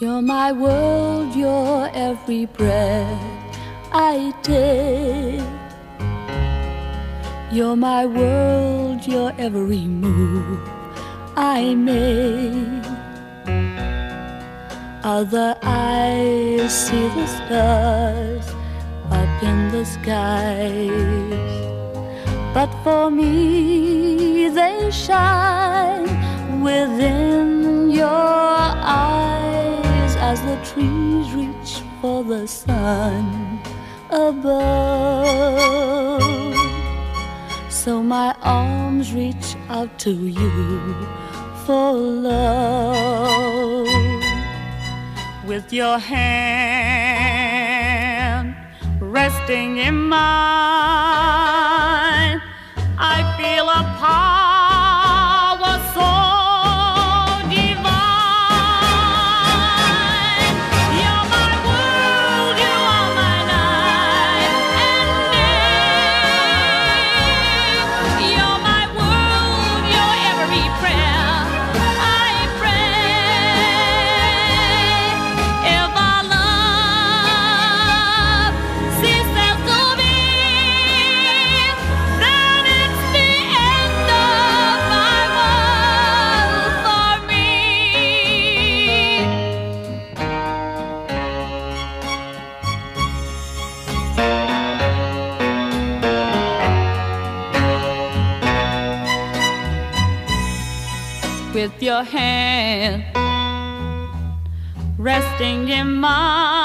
You're my world, you're every breath I take. You're my world, you're every move I make. Other eyes see the stars up in the skies, but for me they shine trees reach for the sun above. So my arms reach out to you for love. With your hand resting in mine, I feel a power with your hand resting in mine.